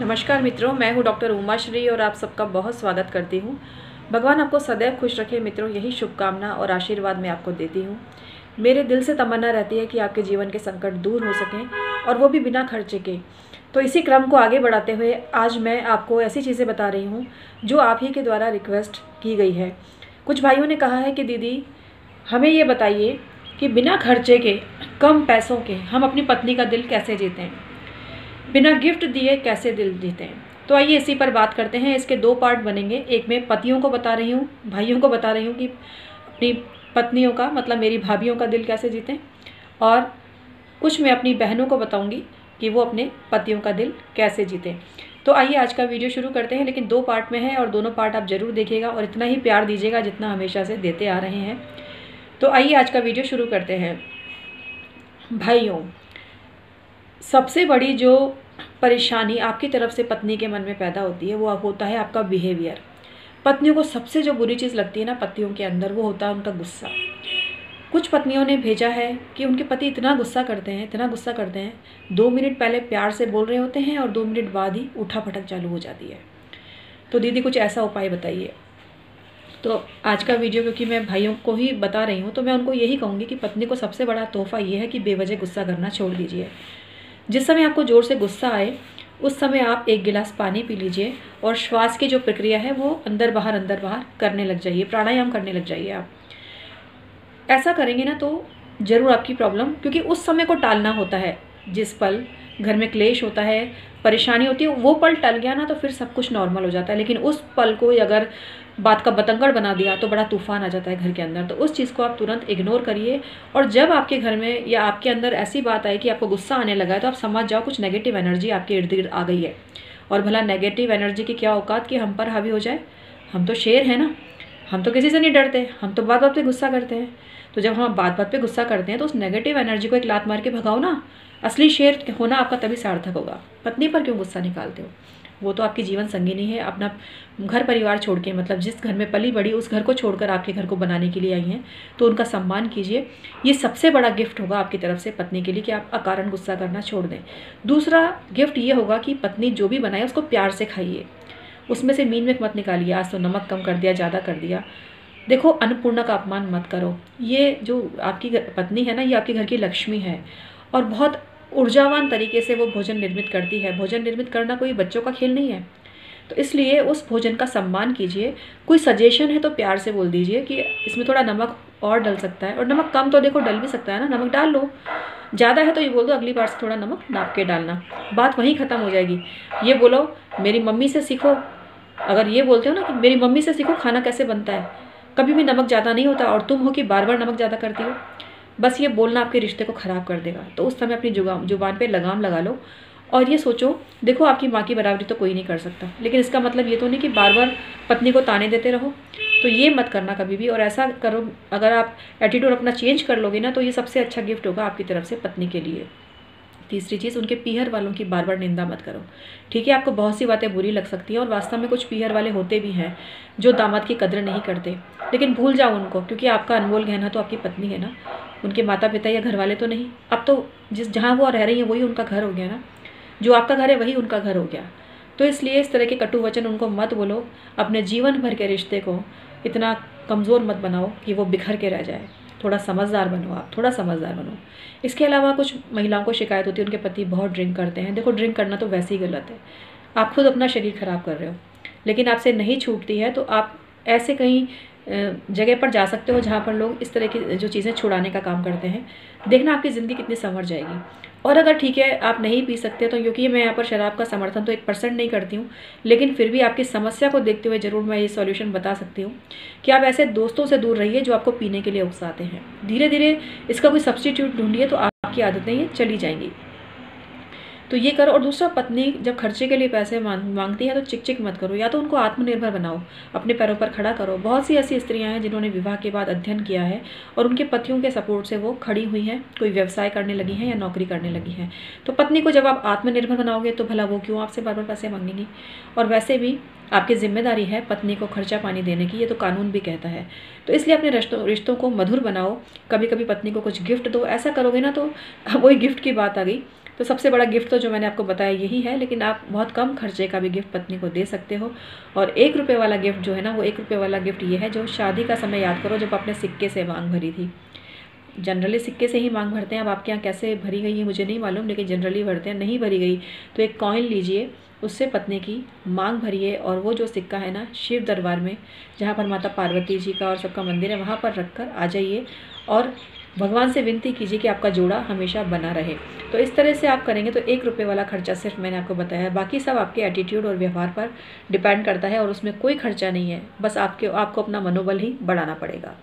नमस्कार मित्रों, मैं हूँ डॉक्टर उमा श्री और आप सबका बहुत स्वागत करती हूँ। भगवान आपको सदैव खुश रखे मित्रों, यही शुभकामना और आशीर्वाद मैं आपको देती हूँ। मेरे दिल से तमन्ना रहती है कि आपके जीवन के संकट दूर हो सकें और वो भी बिना खर्चे के। तो इसी क्रम को आगे बढ़ाते हुए आज मैं आपको ऐसी चीज़ें बता रही हूँ, जो आप ही के द्वारा रिक्वेस्ट की गई है। कुछ भाइयों ने कहा है कि दीदी, हमें ये बताइए कि बिना खर्चे के, कम पैसों के, हम अपनी पत्नी का दिल कैसे जीते हैं? बिना गिफ्ट दिए कैसे दिल जीते हैं? तो आइए इसी पर बात करते हैं। इसके दो पार्ट बनेंगे। एक मैं पतियों को बता रही हूँ, भाइयों को बता रही हूँ कि अपनी पत्नियों का मतलब मेरी भाभीियों का दिल कैसे जीतें और कुछ मैं अपनी बहनों को बताऊँगी कि वो अपने पतियों का दिल कैसे जीतें तो आइए आज का वीडियो शुरू करते हैं, लेकिन दो पार्ट में है और दोनों पार्ट आप ज़रूर देखिएगा और इतना ही प्यार दीजिएगा जितना हमेशा से देते आ रहे हैं। तो आइए आज का वीडियो शुरू करते हैं। भाइयों सबसे बड़ी जो परेशानी आपकी तरफ़ से पत्नी के मन में पैदा होती है, वो होता है आपका बिहेवियर पत्नियों को सबसे जो बुरी चीज़ लगती है ना पतियों के अंदर, वो होता है उनका गुस्सा. कुछ पत्नियों ने भेजा है कि उनके पति इतना गुस्सा करते हैं, इतना गुस्सा करते हैं, दो मिनट पहले प्यार से बोल रहे होते हैं और दो मिनट बाद ही उठा फटक चालू हो जाती है. तो दीदी, कुछ ऐसा उपाय बताइए. तो आज का वीडियो, क्योंकि मैं भाइयों को ही बता रही हूँ तो मैं उनको यही कहूँगी कि पत्नी को सबसे बड़ा तोहफ़ा ये है कि बेवजह गुस्सा करना छोड़ दीजिए. जिस समय आपको ज़ोर से गुस्सा आए, उस समय आप एक गिलास पानी पी लीजिए और श्वास की जो प्रक्रिया है वो अंदर बाहर अंदर बाहर करने लग जाइए, प्राणायाम करने लग जाइए आप। ऐसा करेंगे ना तो ज़रूर आपकी प्रॉब्लम, क्योंकि उस समय को टालना होता है जिस पल घर में क्लेश होता है, परेशानी होती है, वो पल टल गया ना तो फिर सब कुछ नॉर्मल हो जाता है। लेकिन उस पल को अगर बात का बतंगड़ बना दिया तो बड़ा तूफ़ान आ जाता है घर के अंदर। तो उस चीज़ को आप तुरंत इग्नोर करिए और जब आपके घर में या आपके अंदर ऐसी बात आए कि आपको गुस्सा आने लगा है तो आप समझ जाओ कुछ नेगेटिव एनर्जी आपके इर्द गिर्द आ गई है। और भला नेगेटिव एनर्जी की क्या औकात कि हम पर हावी हो जाए? हम तो शेर हैं ना। हम तो किसी से नहीं डरते, हम तो बात बात पे गुस्सा करते हैं। तो जब हम बात बात पे गुस्सा करते हैं तो उस नेगेटिव एनर्जी को एक लात मार के भगाओ ना। असली शेर होना आपका तभी सार्थक होगा। पत्नी पर क्यों गुस्सा निकालते हो? वो तो आपकी जीवन संगिनी है, अपना घर परिवार छोड़ के मतलब जिस घर में पली बड़ी, उस घर को छोड़कर आपके घर को बनाने के लिए आई हैं तो उनका सम्मान कीजिए। ये सबसे बड़ा गिफ्ट होगा आपकी तरफ़ से पत्नी के लिए कि आप अकारण गुस्सा करना छोड़ दें। दूसरा गिफ्ट ये होगा कि पत्नी जो भी बनाए उसको प्यार से खाइए। उसमें से मीन में मत निकालिए, आज तो नमक कम कर दिया, ज़्यादा कर दिया। देखो, अन्नपूर्णा का अपमान मत करो। ये जो आपकी पत्नी है ना, ये आपके घर की लक्ष्मी है। और बहुत ऊर्जावान तरीके से वो भोजन निर्मित करती है। भोजन निर्मित करना कोई बच्चों का खेल नहीं है। तो इसलिए उस भोजन का सम्मान कीजिए। कोई सजेशन है तो प्यार से बोल दीजिए कि इसमें थोड़ा नमक और डल सकता है। और नमक कम तो देखो, डल भी सकता है ना। नमक डाल लो। ज़्यादा है तो ये बोल दो, अगली बार से थोड़ा नमक नाप के डालना। बात वहीं ख़त्म हो जाएगी। ये बोलो, मेरी मम्मी से सीखो अगर ये बोलते हो ना कि मेरी मम्मी से सीखो खाना कैसे बनता है। कभी भी नमक ज़्यादा नहीं होता और तुम हो कि बार बार नमक ज़्यादा करती हो। बस ये बोलना आपके रिश्ते को ख़राब कर देगा। तो उस समय अपनी ज़ुबान ज़ुबान पर लगाम लगा लो और ये सोचो, देखो आपकी माँ की बराबरी तो कोई नहीं कर सकता। लेकिन इसका मतलब ये तो नहीं कि बार बार पत्नी को ताने देते रहो। तो ये मत करना कभी भी और ऐसा करो, अगर आप एटीट्यूड अपना चेंज कर लोगे ना तो ये सबसे अच्छा गिफ्ट होगा आपकी तरफ़ से पत्नी के लिए। तीसरी चीज़, उनके पीहर वालों की बार बार निंदा मत करो। ठीक है, आपको बहुत सी बातें बुरी लग सकती हैं और वास्तव में कुछ पीहर वाले होते भी हैं जो दामाद की कदर नहीं करते। लेकिन भूल जाओ उनको, क्योंकि आपका अनमोल गहना तो आपकी पत्नी है ना। उनके माता पिता या घर वाले तो नहीं। अब तो जिस, जहाँ वो रह रही हैं, वही उनका घर हो गया ना। जो आपका घर है, वही उनका घर हो गया। तो इसलिए इस तरह के कटु वचन उनको मत बोलो। अपने जीवन भर के रिश्ते को इतना कमज़ोर मत बनाओ कि वो बिखर के रह जाए। थोड़ा समझदार बनो आप, थोड़ा समझदार बनो। इसके अलावा कुछ महिलाओं को शिकायत होती है, उनके पति बहुत ड्रिंक करते हैं। देखो, ड्रिंक करना तो वैसे ही गलत है। आप खुद अपना शरीर ख़राब कर रहे हो, लेकिन आपसे नहीं छूटती है तो आप ऐसे कहीं जगह पर जा सकते हो जहाँ पर लोग इस तरह की जो चीज़ें छुड़ाने का काम करते हैं। देखना आपकी ज़िंदगी कितनी संवर जाएगी। और अगर ठीक है, आप नहीं पी सकते तो क्योंकि मैं यहाँ पर शराब का समर्थन तो एक परसेंट नहीं करती हूँ, लेकिन फिर भी आपकी समस्या को देखते हुए ज़रूर मैं ये सॉल्यूशन बता सकती हूँ कि आप ऐसे दोस्तों से दूर रहिए जो आपको पीने के लिए उकसाते हैं। धीरे धीरे इसका कोई सब्सटीट्यूट ढूंढिए तो आपकी आदतें ये चली जाएँगी। तो ये करो और दूसरा, पत्नी जब खर्चे के लिए पैसे मांगती है तो चिक चिक मत करो, या तो उनको आत्मनिर्भर बनाओ, अपने पैरों पर खड़ा करो। बहुत सी ऐसी स्त्रियाँ हैं जिन्होंने विवाह के बाद अध्ययन किया है और उनके पतियों के सपोर्ट से वो खड़ी हुई हैं, कोई व्यवसाय करने लगी हैं या नौकरी करने लगी हैं। तो पत्नी को जब आप आत्मनिर्भर बनाओगे तो भला वो क्यों आपसे बार बार पैसे मांगेंगी? और वैसे भी आपकी ज़िम्मेदारी है पत्नी को खर्चा पानी देने की, ये तो कानून भी कहता है। तो इसलिए अपने रिश्तों रिश्तों को मधुर बनाओ। कभी कभी पत्नी को कुछ गिफ्ट दो। ऐसा करोगे ना तो अब वही गिफ्ट की बात आ गई। तो सबसे बड़ा गिफ्ट तो जो मैंने आपको बताया यही है, लेकिन आप बहुत कम खर्चे का भी गिफ्ट पत्नी को दे सकते हो। और एक रुपये वाला गिफ्ट जो है ना, वो एक रुपये वाला गिफ्ट ये है जो शादी का समय याद करो, जब आपने सिक्के से मांग भरी थी। जनरली सिक्के से ही मांग भरते हैं। अब आपके यहाँ कैसे भरी गई है मुझे नहीं मालूम, लेकिन जनरली भरते हैं, नहीं भरी गई। तो एक कॉइन लीजिए। उससे पत्नी की मांग भरी है और वो जो सिक्का है ना, शिव दरबार में, जहाँ पर माता पार्वती जी का और सबका मंदिर है, वहाँ पर रख कर आ जाइए और भगवान से विनती कीजिए कि आपका जोड़ा हमेशा बना रहे। तो इस तरह से आप करेंगे तो एक रुपये वाला खर्चा सिर्फ़ मैंने आपको बताया बाकी सब आपके एटीट्यूड और व्यवहार पर डिपेंड करता है और उसमें कोई खर्चा नहीं है। बस आपके, आपको अपना मनोबल ही बढ़ाना पड़ेगा।